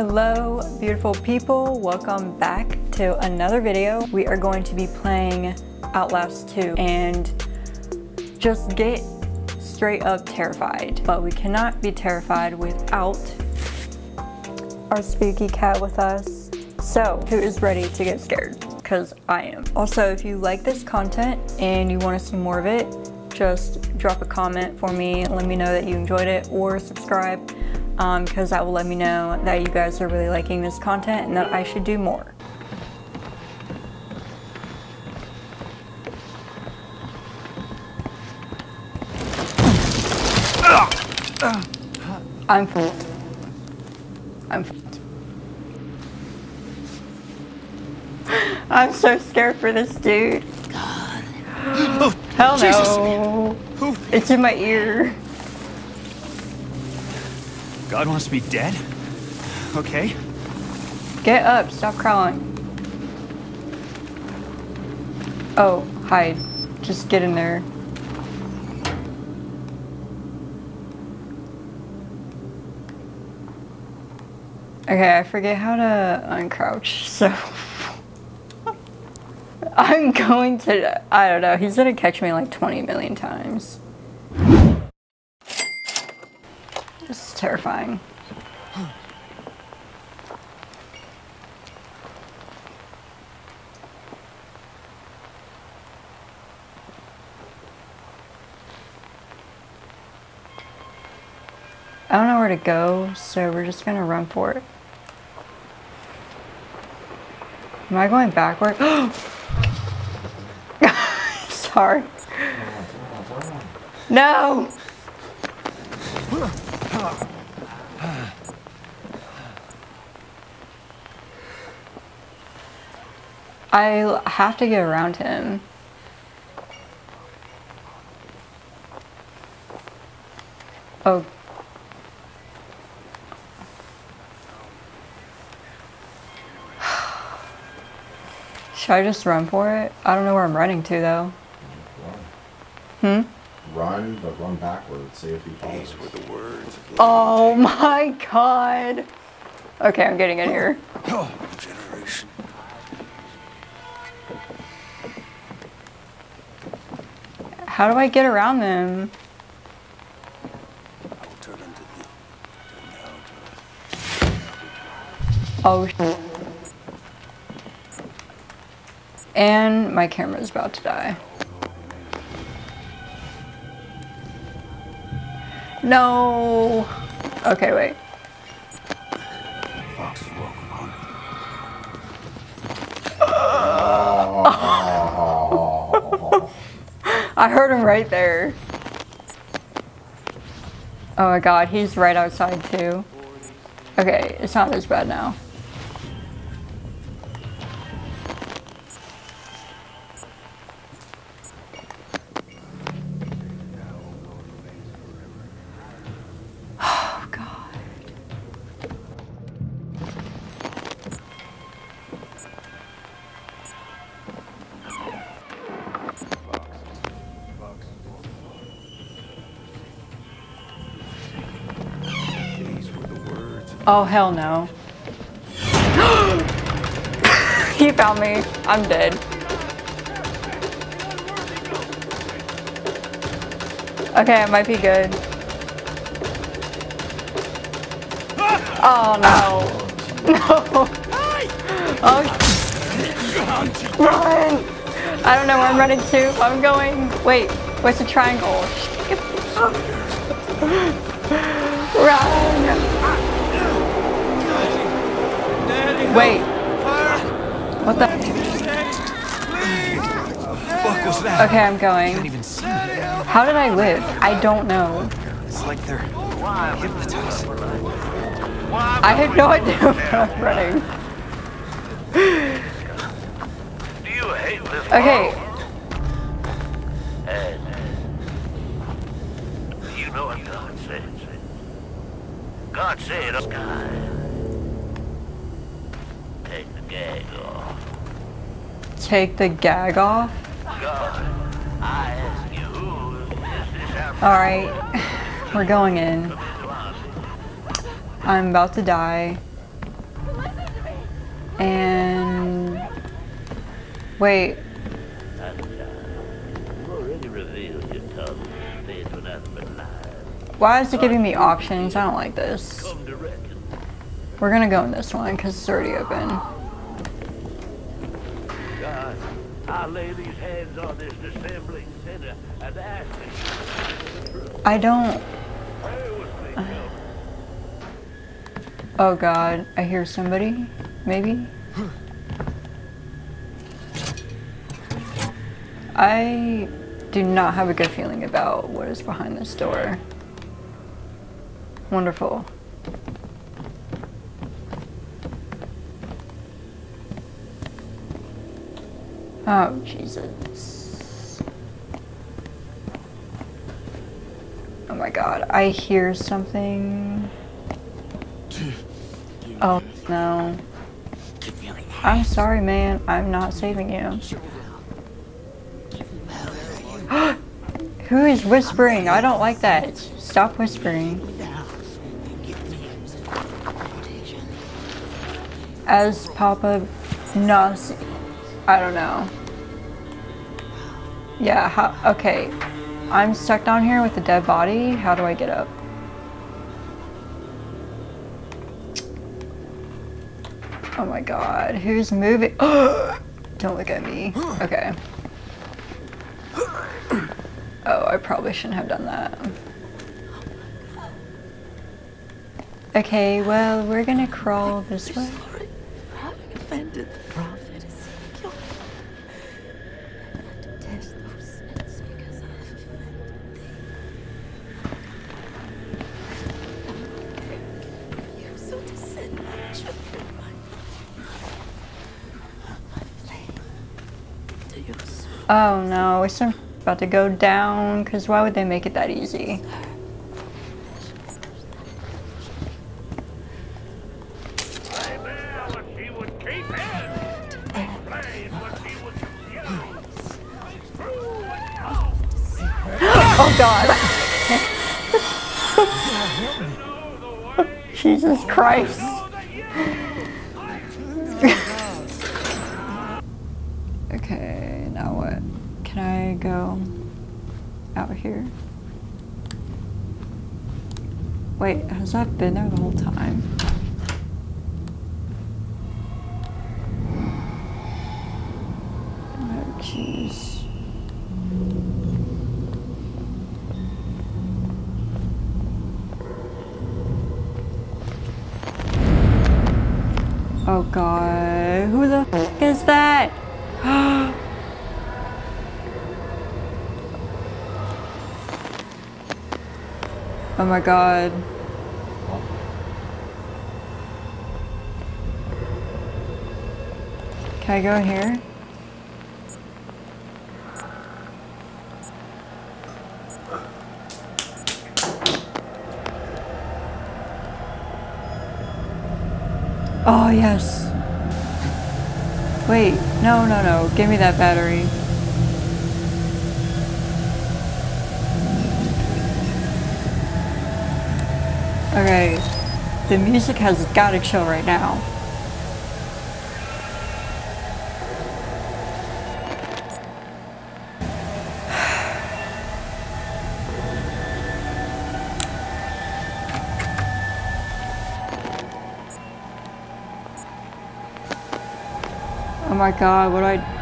Hello beautiful people, welcome back to another video. We are going to be playing Outlast 2 and just get straight up terrified. But we cannot be terrified without our spooky cat with us. So, who is ready to get scared? Because I am. Also, if you like this content and you want to see more of it, just drop a comment for me, let me know that you enjoyed it, or subscribe um, because that will let me know that you guys are really liking this content and that I should do more. I'm full. I'm full. I'm so scared for this dude. God. Hell no. It's in my ear. God wants to be dead? Okay. Get up, stop crawling. Oh, hide. Just get in there. Okay, I forget how to uncrouch, so I'm going to, I don't know, he's gonna catch me like 20 million times. This is terrifying. I don't know where to go, so we're just gonna run for it. Am I going backward? Sorry. No! I have to get around him. Oh. Should I just run for it? I don't know where I'm running to though. Run. Hmm? Run, but run backwards. See if he follows. These were the words Oh my god. Okay, I'm getting in here. How do I get around them? Oh, And my camera is about to die. No. Okay, wait. I heard him right there. Oh my god, he's right outside too. Okay, it's not as bad now. Oh hell no. he found me. I'm dead. Okay, it might be good. Oh no. No. Oh. Run! I don't know where I'm running to. I'm going. Wait, where's the triangle? Run! Wait. What the? Fuck was that? Okay, I'm going. Can't even see. How did I live? I don't know. It's like they're hypnotized. I had no idea I'm running. Do hate Okay, uh, You know what God says. God said, oh, gag off. take the gag off. Alright, we're going in. I'm about to die. And wait, why is it giving me options? I don't like this. We're gonna go in this one because it's already open. I lay these hands on this dissembling and ask. I don't. Oh God, I hear somebody. Maybe. I do not have a good feeling about what is behind this door. Wonderful. Oh, Jesus. Oh my god, I hear something. Oh, no. I'm sorry, man. I'm not saving you. Who is whispering? I don't like that. Stop whispering. As Papa Nasi. I don't know. Yeah, how, okay. I'm stuck down here with a dead body. How do I get up? Oh my god, who's moving? Don't look at me. Okay. Oh, I probably shouldn't have done that. Okay, well, we're gonna crawl this way. Oh no, it's about to go down, because why would they make it that easy? Blame her what she would keep in. Blame what she would use. Through and out. Oh god! Jesus Christ. okay, now what? Can I go out here? Wait, has that been there the whole time? Oh, jeez. Oh god, who the f is that? Oh my god. Can I go in here? Oh, yes. Wait, no, no, no. Give me that battery. Okay. The music has got to chill right now. Oh my god, what do I...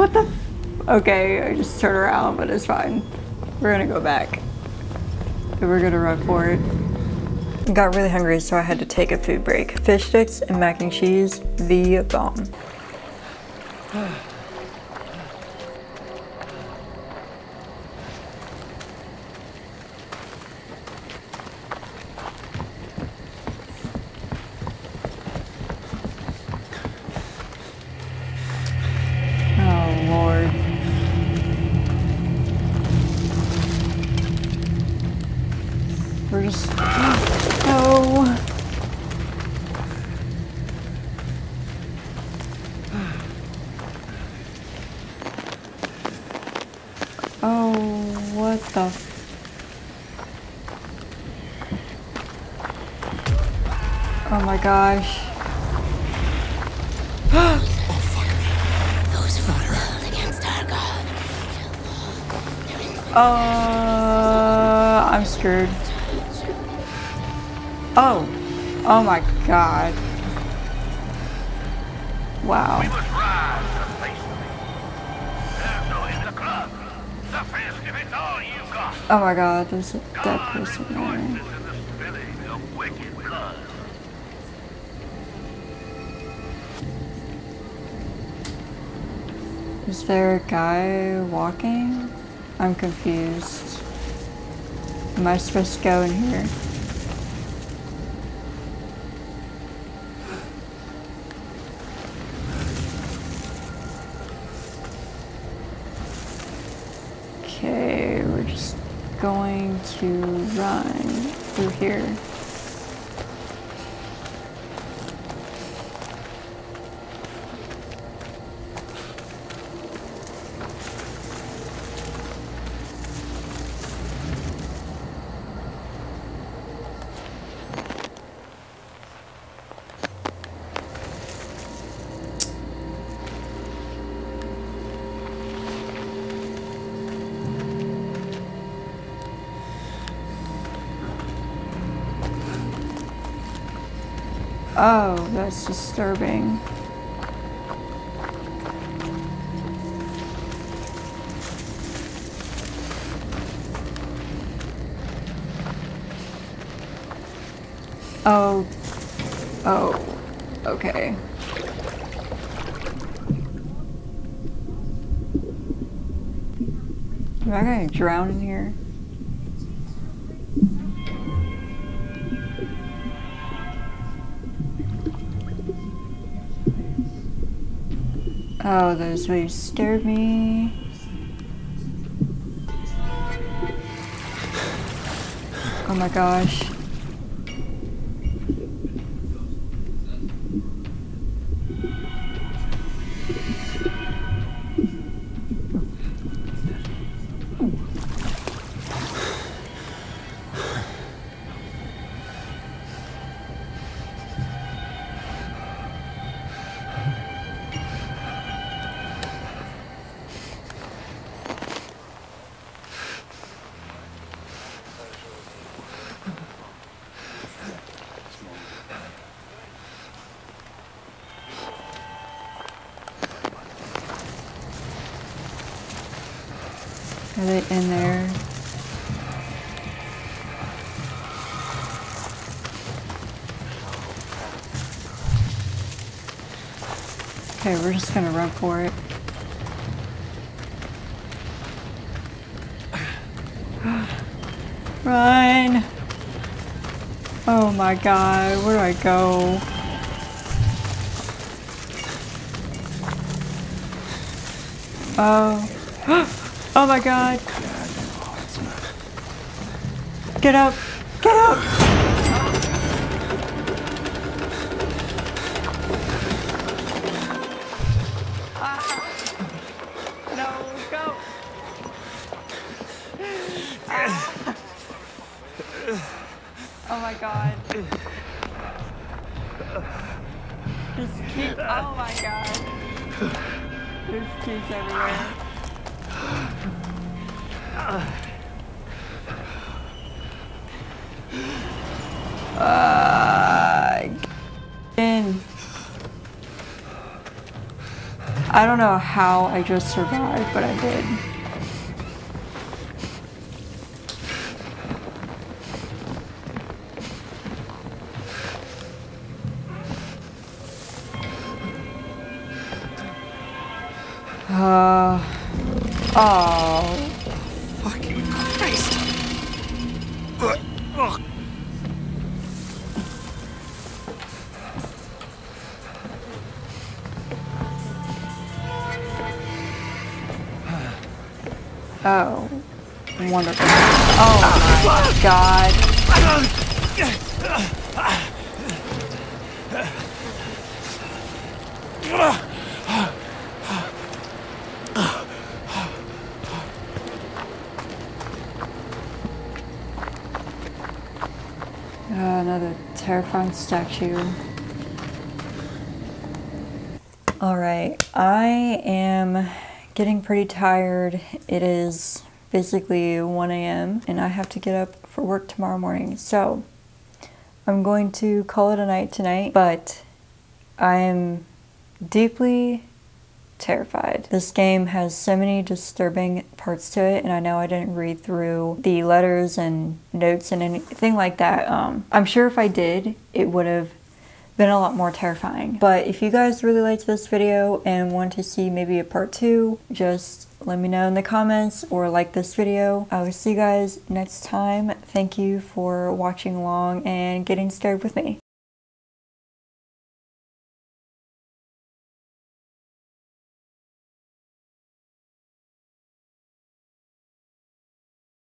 What the f- Okay, I just turned around, but it's fine. We're gonna go back. And we're gonna run for it. Got really hungry, so I had to take a food break. Fish sticks and mac and cheese, the bomb. What the? Oh my gosh. Uh, I'm screwed. Oh, oh my god. Wow. Oh my god, there's a dead person there. in the spilling of wicked blood. Is there a guy walking? I'm confused. Am I supposed to go in here? Okay, we're just going to run through here. Oh, that's disturbing. Oh. Oh. Okay. Am I gonna drown in here? Oh, those waves scared me. Oh my gosh. Are they in there? Okay, we're just gonna run for it. Run! Oh my god, where do I go? Oh. Oh my god. Get up! Get up! Ah, no, go! Oh my god. Just keep. Oh my god. There's keys everywhere. I don't know how I just survived, but I did. Oh. Wonderful. Oh my god. Uh, another terrifying statue. Alright, I am getting pretty tired. It is basically 1 a.m. and I have to get up for work tomorrow morning. So I'm going to call it a night tonight, but I am deeply terrified. This game has so many disturbing parts to it, and I know I didn't read through the letters and notes and anything like that. Um, I'm sure if I did, it would have been a lot more terrifying. But if you guys really liked this video and want to see maybe a part two, just let me know in the comments or like this video. I will see you guys next time. Thank you for watching along and getting scared with me.